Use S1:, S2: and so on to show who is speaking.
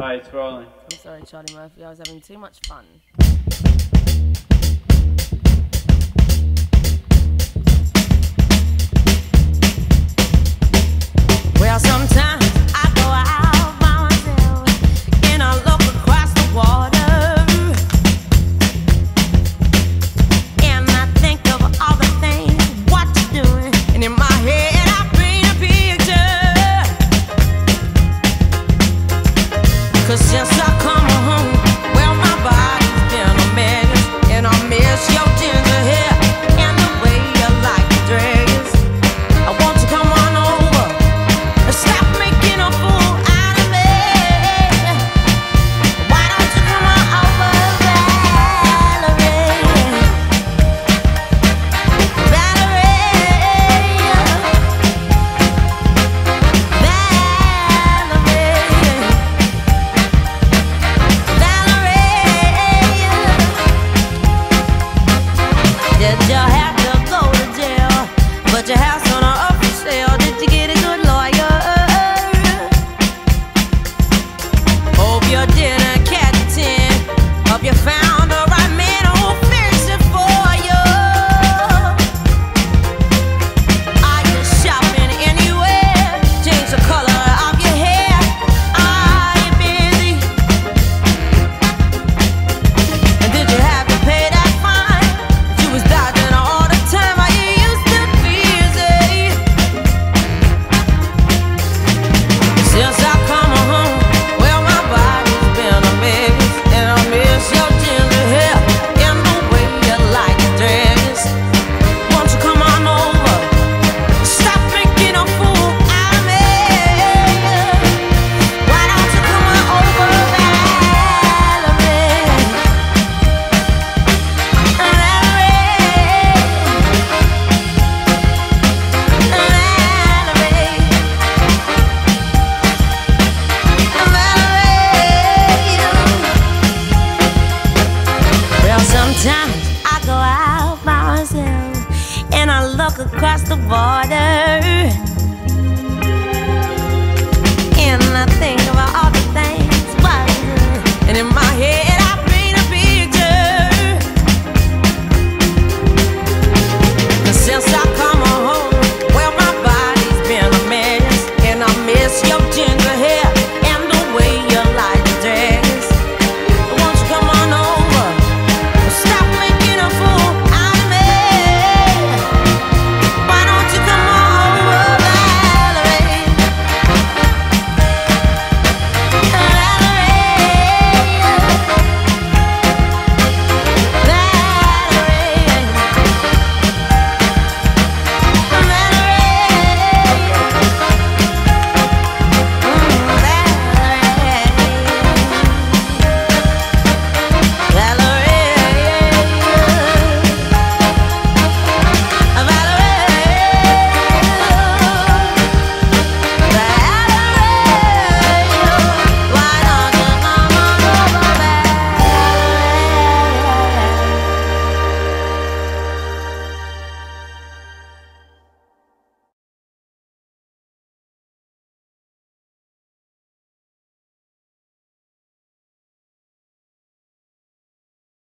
S1: Hi, it's rolling.
S2: I'm sorry, Charlie Murphy. I was having too much fun. Cause yes, I get your head I go out by myself and I look across the border.